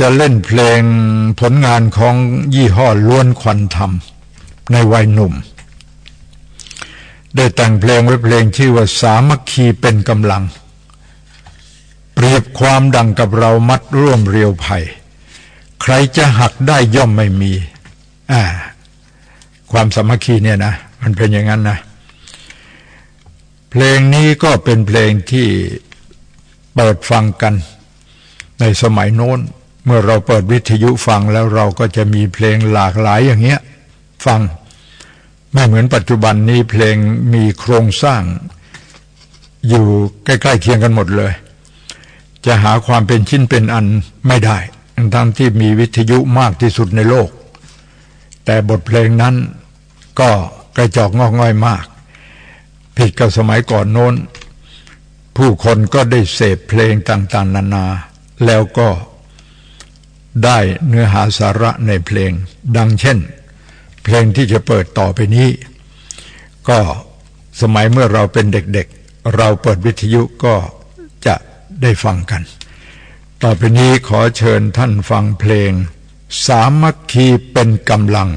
จะเล่นเพลงผลงานของยี่ห้อล้วนควันธรรม ในวัยหนุ่ม ได้แต่งเพลงไว้เพลงชื่อว่าสามัคคีเป็นกำลัง เปรียบความดังกับเรามัดร่วมเรียวไผ่ใครจะหักได้ย่อมไม่มีอ่าความสามัคคีเนี่ยนะ มันเป็นอย่างนั้นนะ เพลงนี้ก็เป็นเพลงที่เปิดฟังกัน ในสมัยโน้น เมื่อเราเปิดวิทยุฟังแล้วเราก็จะมีเพลงหลากหลายอย่างเงี้ย ฟัง ไม่เหมือนปัจจุบันนี้เพลงมีโครงสร้าง อยู่ใกล้ๆเคียงกันหมดเลย จะหาความเป็นชิ้นเป็นอันไม่ได้ ทั้งที่มีวิทยุมากที่สุดในโลก แต่บทเพลงนั้นก็กระจอกงอกง่อยมาก ผิดกับสมัยก่อนโน้น ผู้คนก็ได้เสพเพลงต่างๆ นานา แล้วก็ได้เนื้อหาสาระในเพลง ดังเช่น เพลงที่จะเปิดต่อไปนี้ ก็สมัยเมื่อเราเป็นเด็กๆเราเปิดวิทยุก็จะได้ฟังกัน ต่อไปนี้ขอเชิญท่านฟังเพลง สามัคคีเป็นกำลัง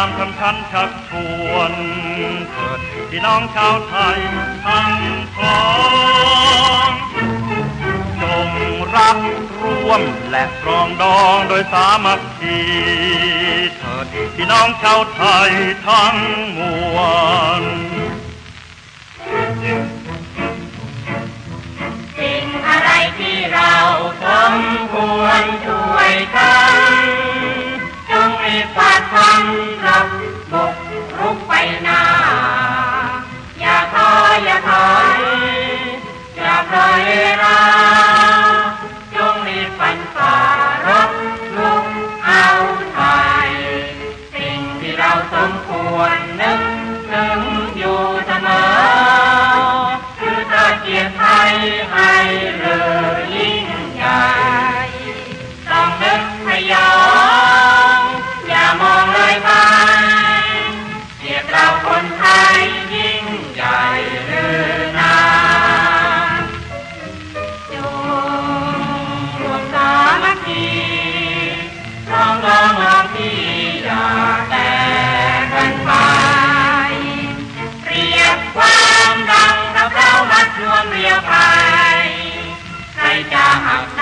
ฉันชักชวนเถิดพี่น้องชาวไทยทั้งสองจงรักร่วมและปรองดองโดยสามัคคีเถิดพี่น้องชาวไทยทั้งมวลสิ่งอะไรที่เราสมควรช่วยกันจ ร